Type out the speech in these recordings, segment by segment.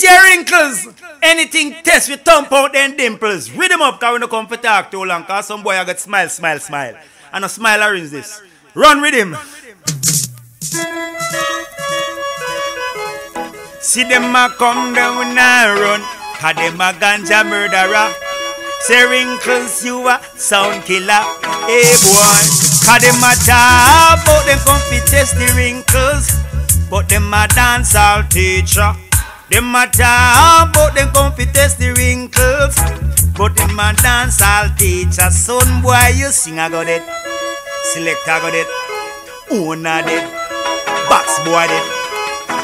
DJ Wrinkles. Anything test we thump out them dimples. Read them up, cause we no come for talk too long. Cause some boy I got smile, smile, smile. And a smile arrange this. Run with him. See them a come down I run. Cause them a ganja murderer. Say Wrinkles, you a sound killer. Hey boy. Cause them a talk about them come test the wrinkles. But them a dance all teacher. Them talk about them come fi test the wrinkles. But them a dance all teacher. Son boy, you sing I got it. Select I got it. Owner it. Box boy it.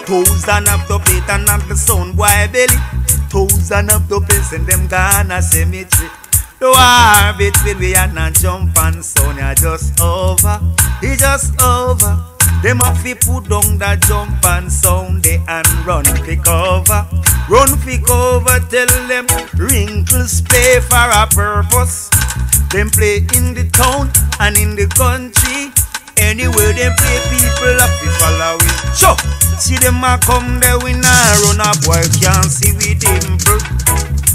Thousand of the plate and of the sound boy belly. Thousand of the place and them Ghana cemetery. The war between we and a jump and sound ya just over. It just over. Them have to put down the jump and sound they and run for cover. Run for cover, tell them wrinkles play for a purpose. Them play in the town and in the country. Anywhere them play, people have to follow it. Sure, see them a come there, we nah run a boy can't see we dimple.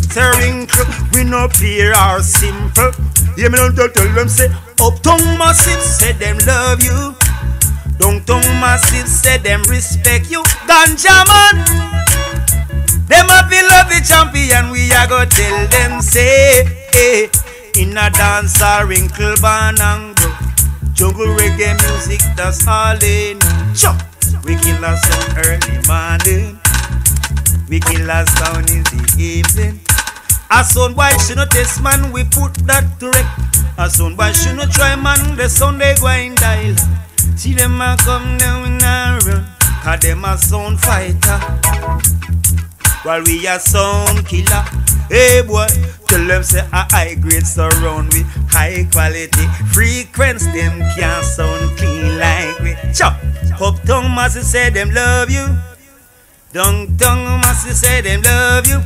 Say wrinkle, we no peer or simple. Yeah, me don't tell them say up uptown massive, say them love you. Downtown massive, say them respect you. Ganja man, them a be love the champion. We a go tell them say, Hey, in a dance a wrinkle band and go. Jungle reggae music, that's all they know. Chop, we kill a sound early morning. We kill a down in the evening. A son boy should not test man, we put that to wreck. A son boy should not try man, the sound they going dial. See them a come down and run, cause them a sound fighter. While we a sound killer. Hey boy, tell them say a high grade surround with high quality frequency. Them can't sound clean like we. Chop, uptown massive say them love you. Downtown massive say them love you.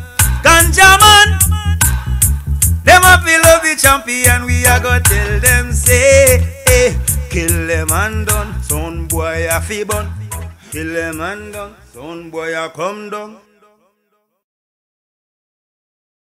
Ganja man, them a feel love the champion. We a go tell them say, them done. Son boy a fi bun. Kill them and done. Son boy a come down.